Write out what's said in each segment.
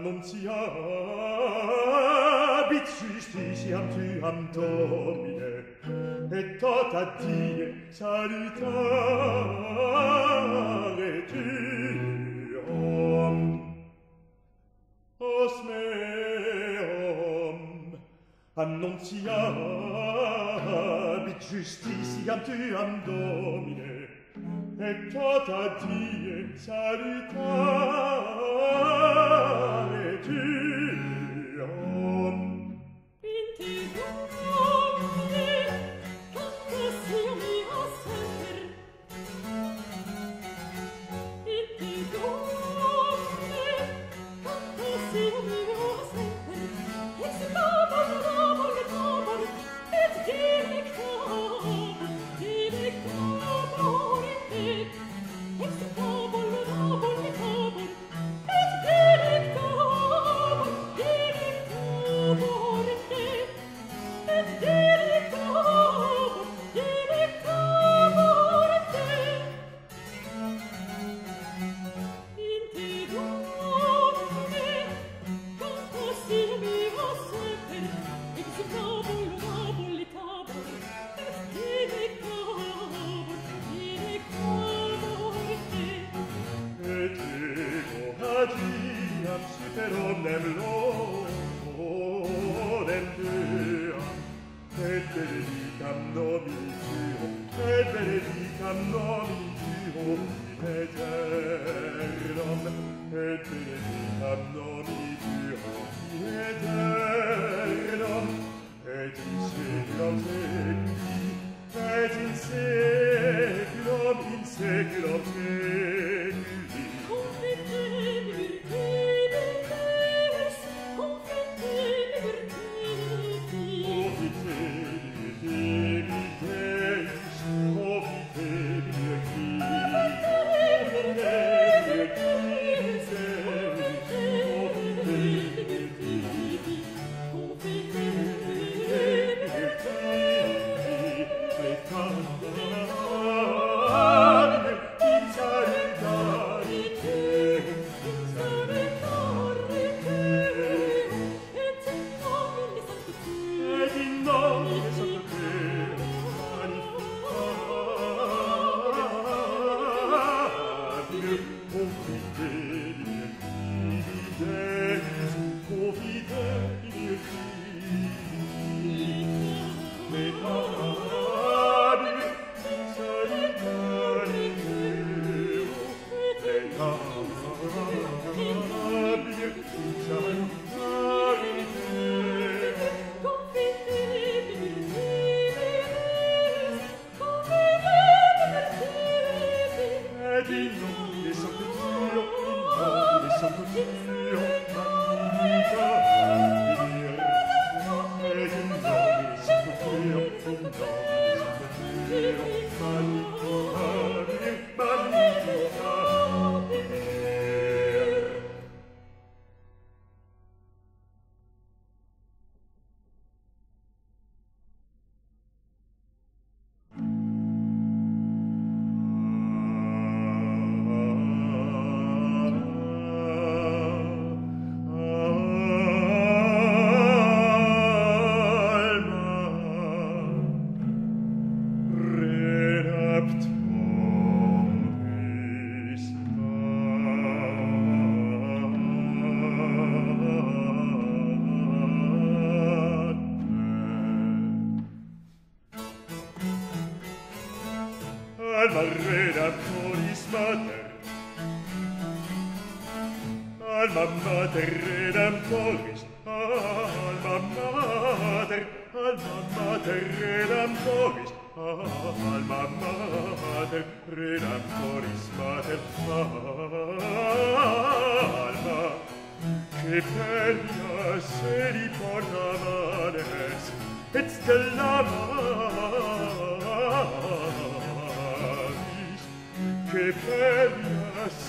annunziabit justitiam tuam Domine, et tot ad die salutare tuum. Os meum annunziabit justitiam tuam Domine, et tot ad die salutare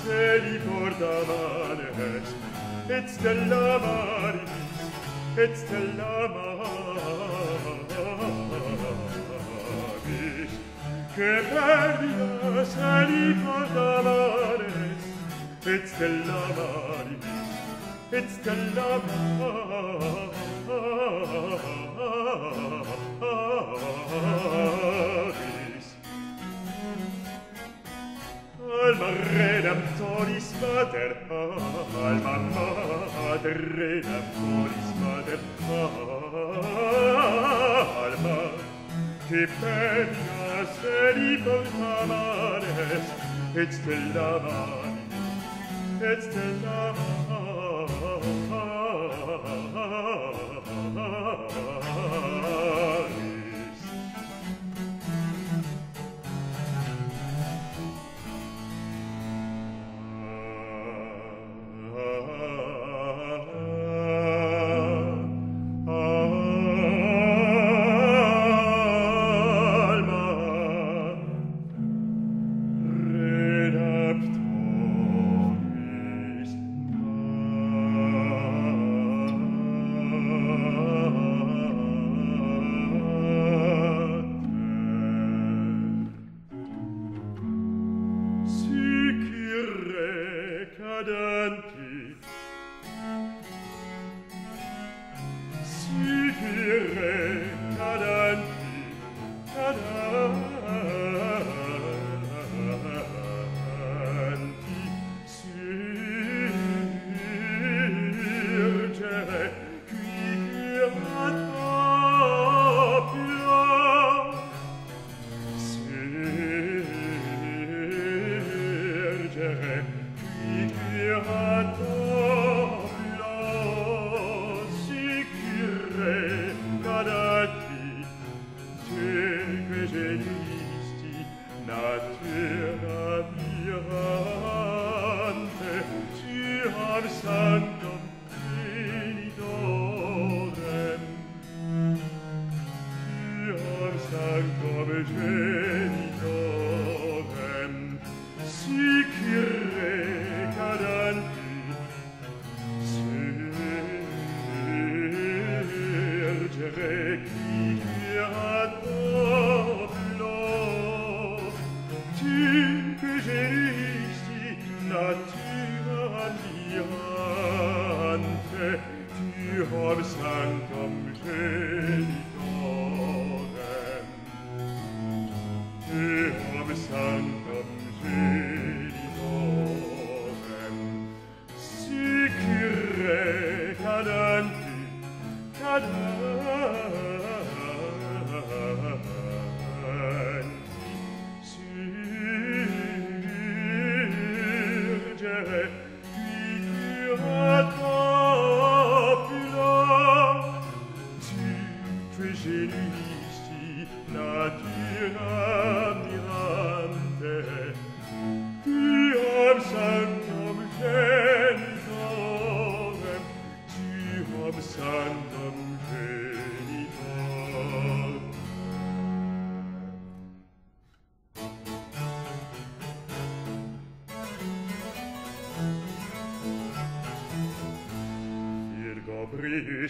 Steli porta manet, et stella maris, et stella maris, che perdita steli porta manet, et stella maris, et stella maris, Amsolis Mater, Alma Mater, Renam Solis Mater, Alma, che penias velipos amares, et stella mani, et stella mani,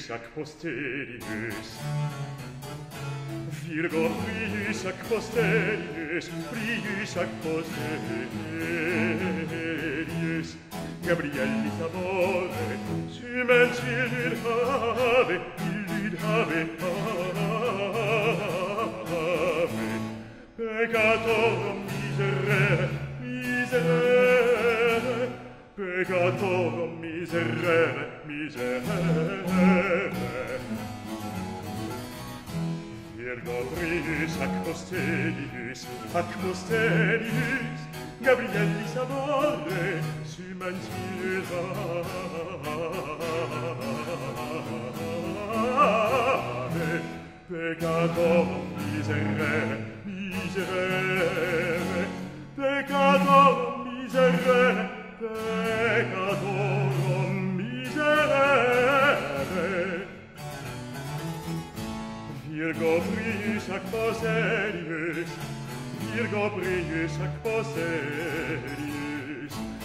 prius ac posteribus Virgo prius ac posteribus prius ac posteribus Gabriel Lisabone, si mensil have Atmosphärisch, Gabrielli amore, si mangiare. Peccator, miserere, miserere,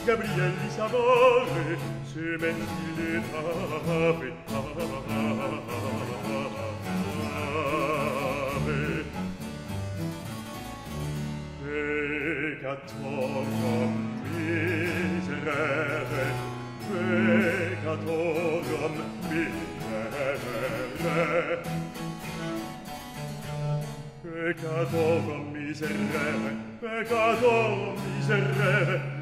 Gabrielli Savone, se mentile ave, ave. Peccatorum miserere, peccatorum miserere, peccatorum miserere, peccatorum miserere,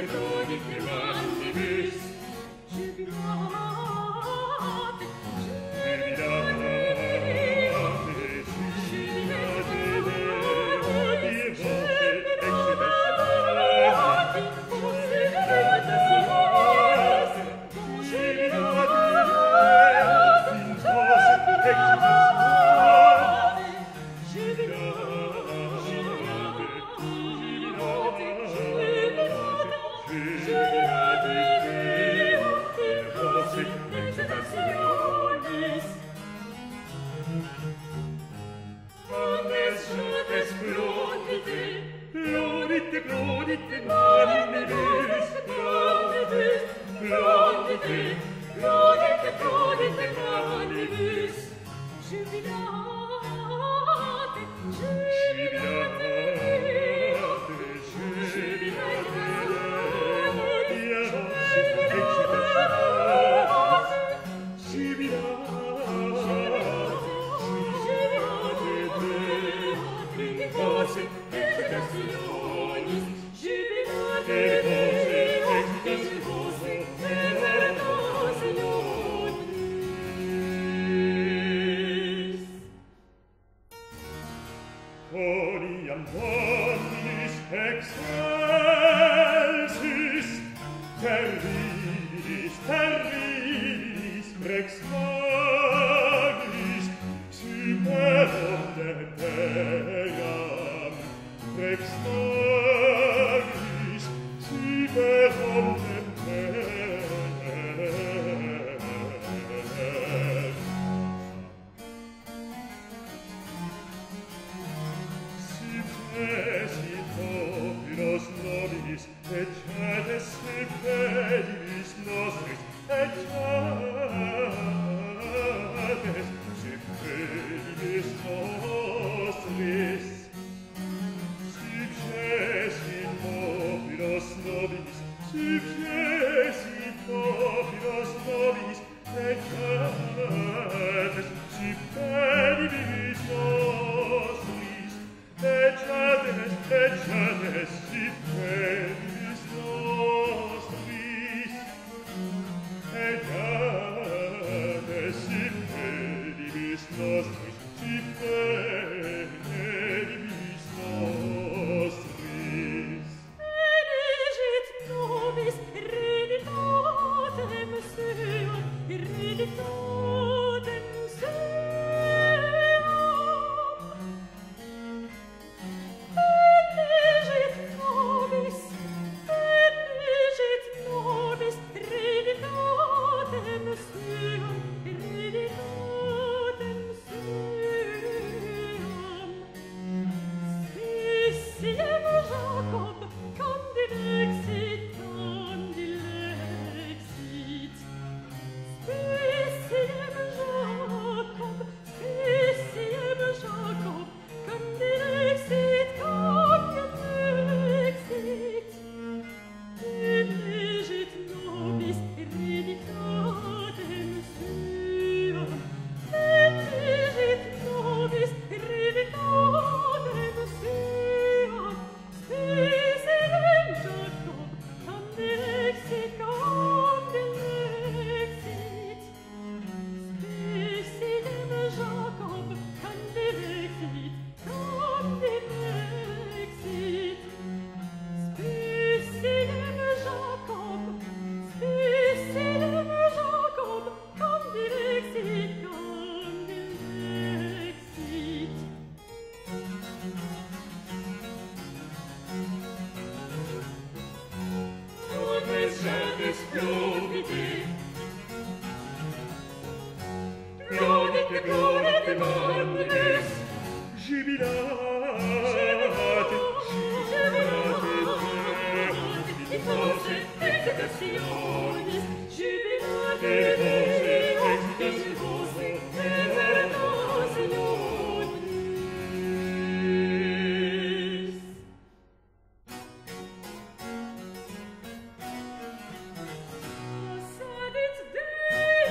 If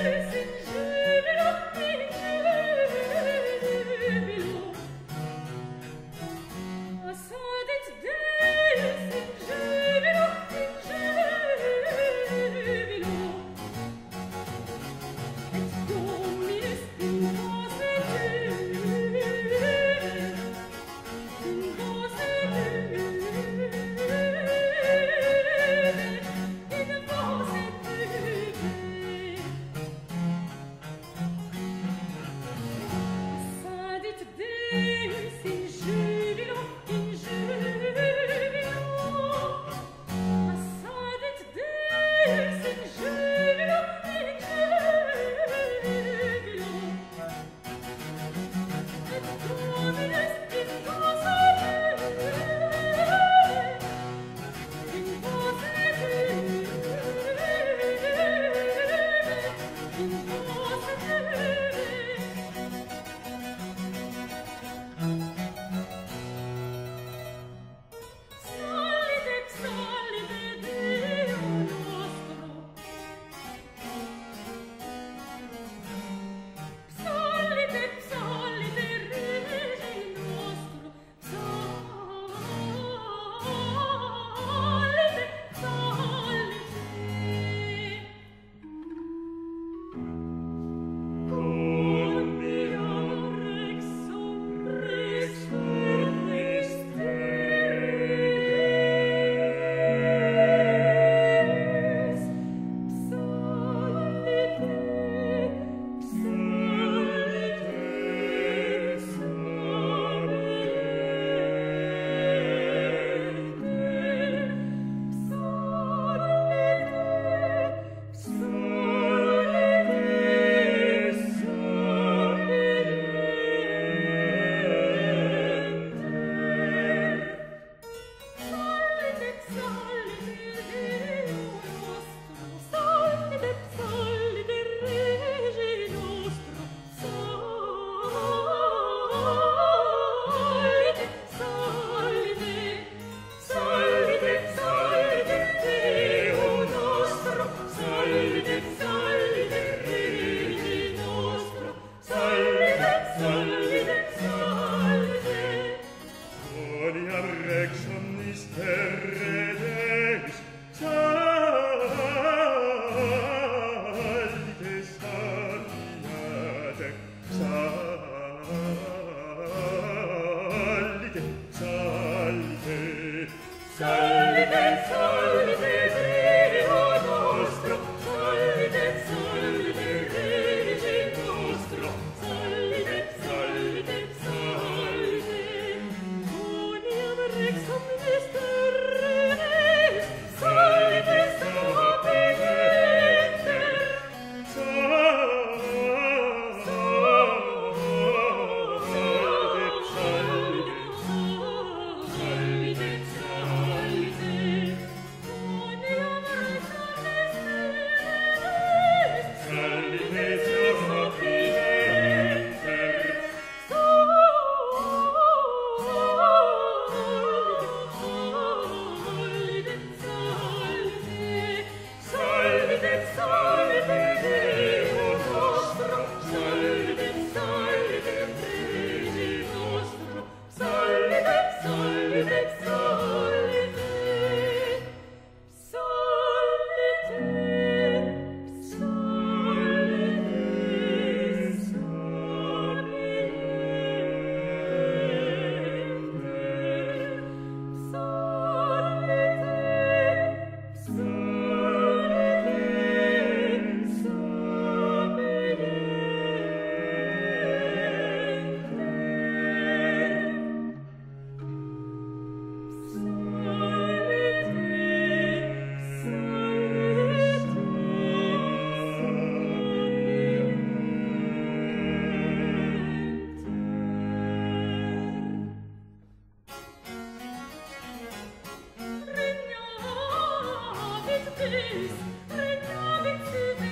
Yes. süß, ein Abendfieber.